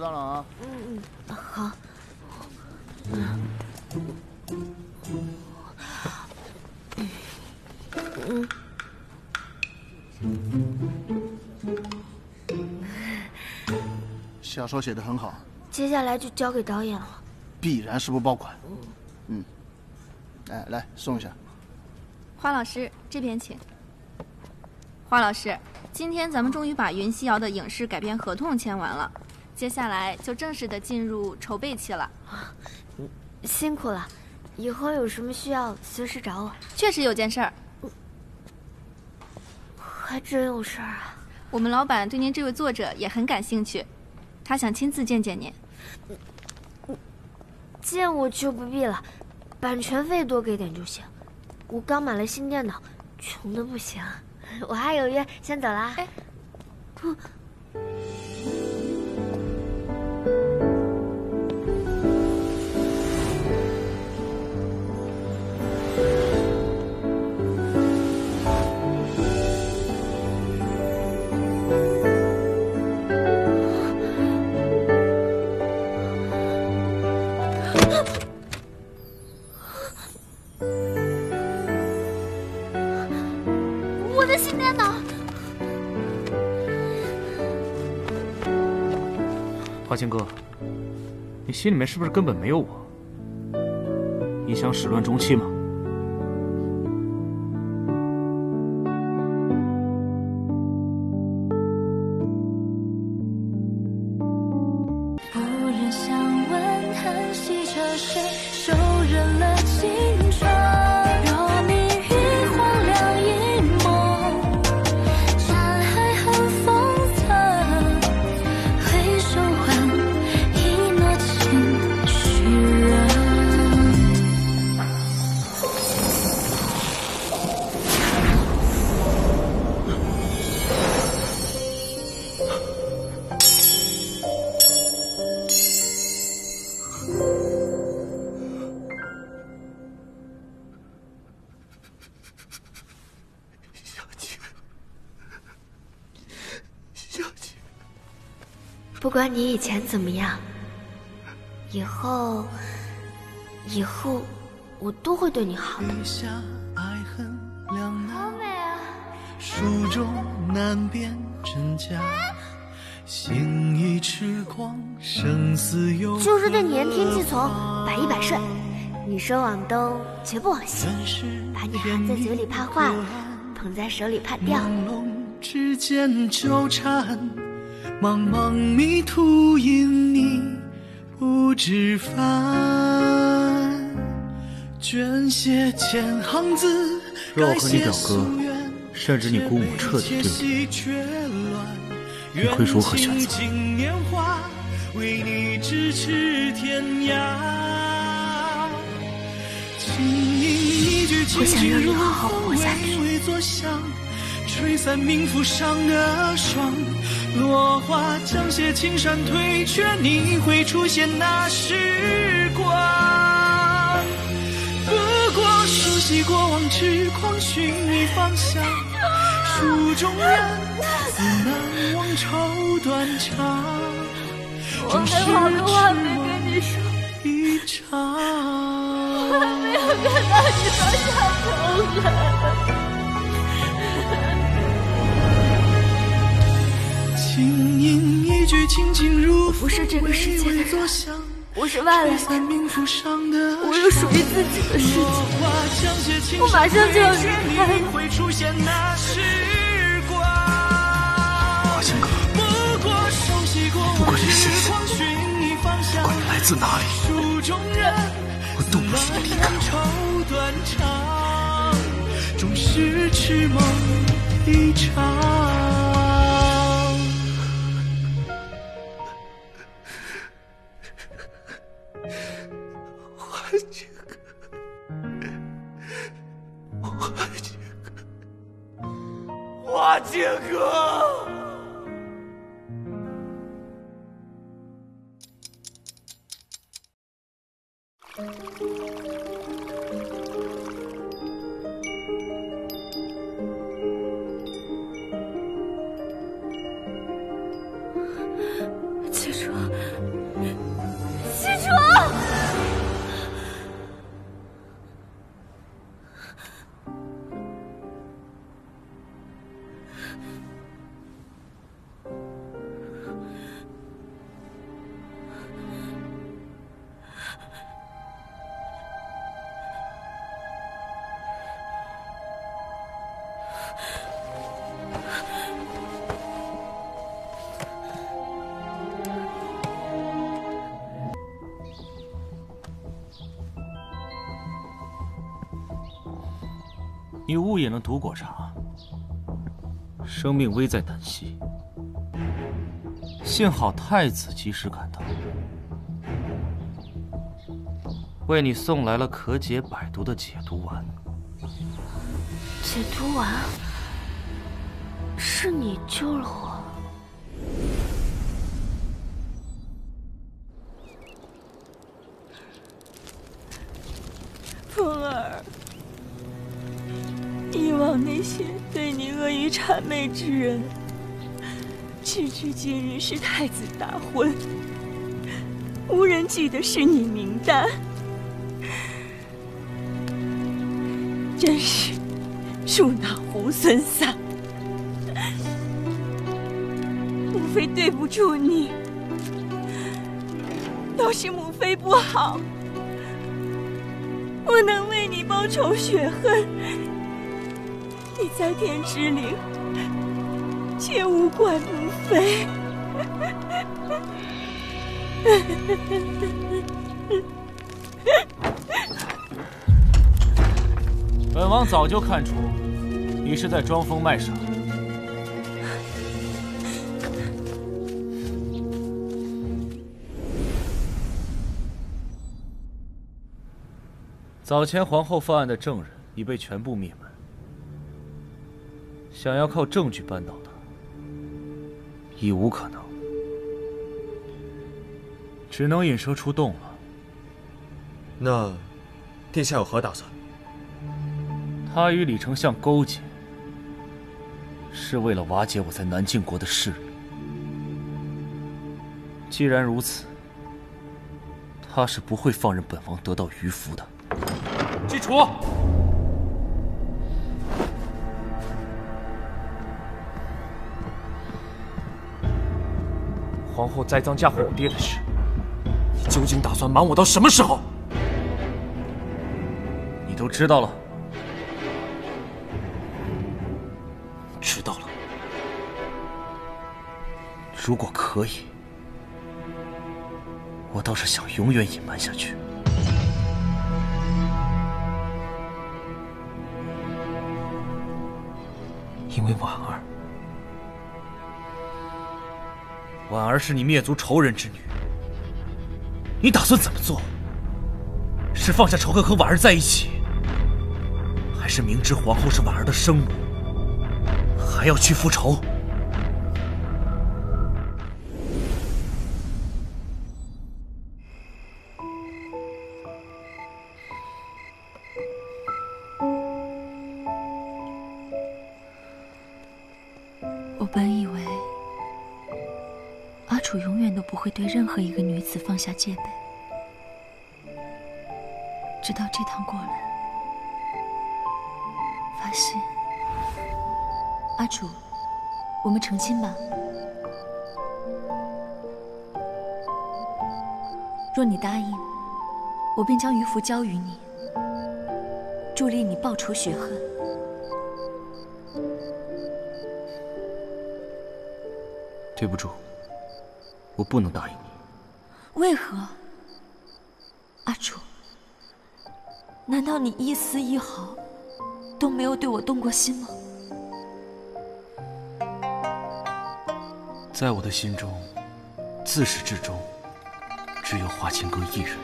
知道了啊。嗯。嗯，好。嗯。小说写的很好，接下来就交给导演了。必然是不爆款。嗯。哎，来送一下。花老师，这边请。花老师，今天咱们终于把云溪瑶的影视改编合同签完了，接下来就正式的进入筹备期了。辛苦了，以后有什么需要随时找我。确实有件事儿。还真有事儿啊！我们老板对您这位作者也很感兴趣，他想亲自见见您。见我就不必了，版权费多给点就行。我刚买了新电脑，穷的不行。我还有约，先走了。不。金哥，你心里面是不是根本没有我？你想始乱终弃吗？不管你以前怎么样，以后，以后我都会对你好的。好美啊！书中难辨真假，心已痴狂，生死有就是对你言听计从，百依百顺。你说往东，绝不往西。把你含在嘴里怕化了，捧在手里怕掉。之间纠缠。茫茫迷途，因你不知返。卷写千行字，若我和你表哥，甚至你姑母彻底对你，你会如何选择？我想让你好好活下去。吹散冥府上的霜，落花将谢青山退却，你会出现那时光。不过熟悉过往，痴狂寻觅方向。书中人，自难忘愁断肠。我还有好多话没跟你说一场。我还没有看到你放下仇恨。我不是这个世界的人，我是外来的，我有属于自己的世界。我马上就要离开。华清哥，不管你是谁，不管你来自哪里，我都不许你离开。华清靖哥。你雾也能毒果茶，生命危在旦夕。幸好太子及时赶到，为你送来了可解百毒的解毒丸。解毒丸？是你救了我？风儿，以往那些对你恶语谄媚之人，直至今日是太子大婚，无人记得是你名单，真是恕那猢狲散。母妃对不住你，都是母妃不好。不能为你报仇雪恨，你在天之灵，切勿怪母妃。本王早就看出，你是在装疯卖傻。早前皇后犯案的证人已被全部灭门，想要靠证据扳倒他，已无可能，只能引蛇出洞了。那，殿下有何打算？他与李丞相勾结，是为了瓦解我在南靖国的势力。既然如此，他是不会放任本王得到余福的。祭楚，皇后栽赃嫁祸我爹的事，你究竟打算瞒我到什么时候？你都知道了？知道了。如果可以，我倒是想永远隐瞒下去。因为婉儿，婉儿是你灭族仇人之女，你打算怎么做？是放下仇恨和婉儿在一起，还是明知皇后是婉儿的生母，还要去复仇？我本以为楚永远都不会对任何一个女子放下戒备，直到这趟过来，发现阿楚，我们成亲吧。若你答应，我便将鱼符交予你，助力你报仇雪恨。对不住。我不能答应你。为何，阿楚？难道你一丝一毫都没有对我动过心吗？在我的心中，自始至终，只有华清哥一人。